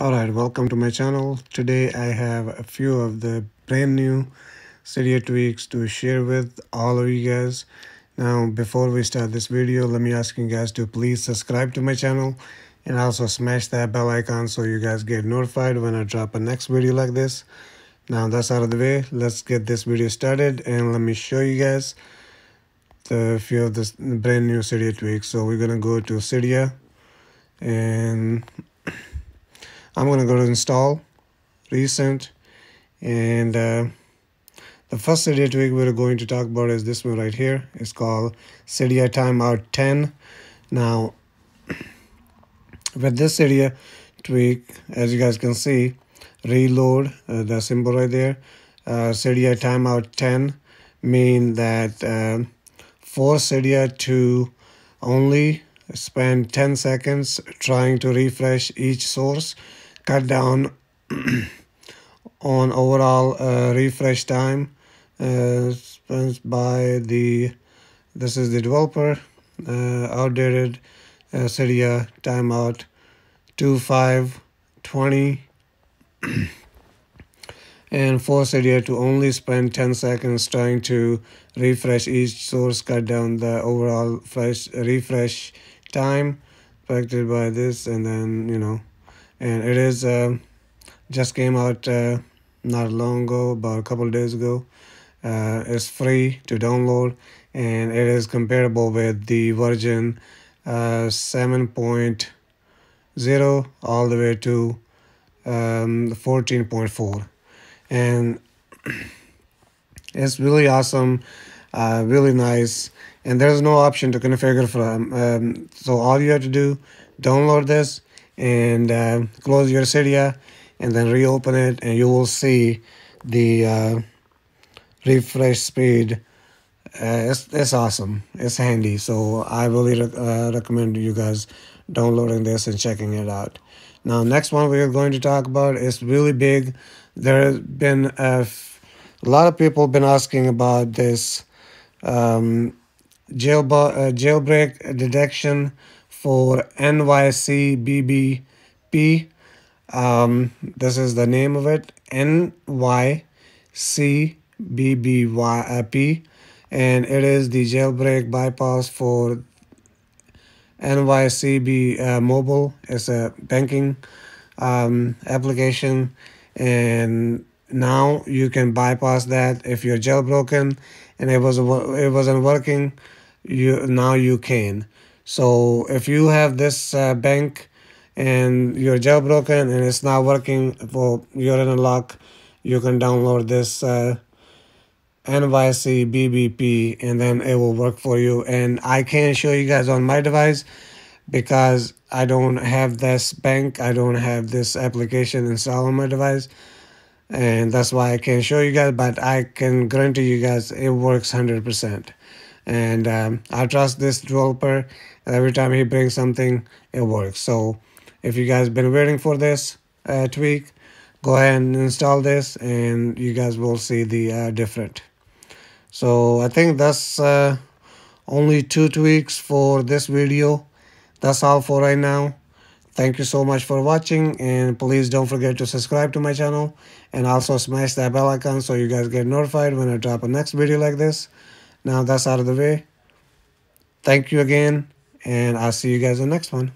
Alright, welcome to my channel. Today I have a few of the brand new Cydia tweaks to share with all of you guys. Now, before we start this video, let me ask you guys to please subscribe to my channel and also smash that bell icon so you guys get notified when I drop a next video like this. Now that's out of the way, let's get this video started and let me show you guys the few of the brand new Cydia tweaks. So we're gonna go to Cydia and I'm going to go to install recent. And uh, the first Cydia tweak we're going to talk about is this one right here. It's called Cydia timeout 10 now with this Cydia tweak as you guys can see reload uh, the symbol right there uh, Cydia timeout 10 mean that uh, for Cydia to only spend 10 seconds trying to refresh each source. Cut down on overall uh, refresh time uh, spent by the this is the developer uh, outdated uh, Cydia timeout 2520 and force Cydia to only spend 10 seconds trying to refresh each source cut down the overall fresh refresh time affected by this and then you know and it is uh, just came out uh, not long ago about a couple days ago. Uh, it's free to download and it is comparable with the version uh, 7.0 all the way to um, 14.4 and it's really awesome uh, really nice and there's no option to configure from um, so all you have to do download this and uh, close your Cydia and then reopen it and you will see the uh, refresh speed. Uh, it's, it's awesome. It's handy. So I really uh, recommend you guys downloading this and checking it out. Now next one we're going to talk about is really big. There has been a, lot of people been asking about this um, jail uh, jailbreak detection for NYCBBP. Um, this is the name of it, NYCBBP, and it is the jailbreak bypass for NYCB uh, Mobile. It's a banking um, application, and now you can bypass that if you're jailbroken and it was it wasn't working. You now you can. So if you have this uh, bank and you're jailbroken and it's not working for you're in a lock, you can download this uh, NYC BBP and then it will work for you. And I can't show you guys on my device because I don't have this bank. I don't have this application installed on my device. And that's why I can't show you guys, but I can guarantee you guys it works 100% and um, I trust this developer. Every time he brings something, it works. So if you guys been waiting for this uh, tweak, go ahead and install this, and you guys will see the uh, different. So I think that's uh, only two tweaks for this video. That's all for right now. Thank you so much for watching and please don't forget to subscribe to my channel and also smash that bell icon so you guys get notified when I drop a next video like this. Now that's out of the way. Thank you again, and I'll see you guys in the next one.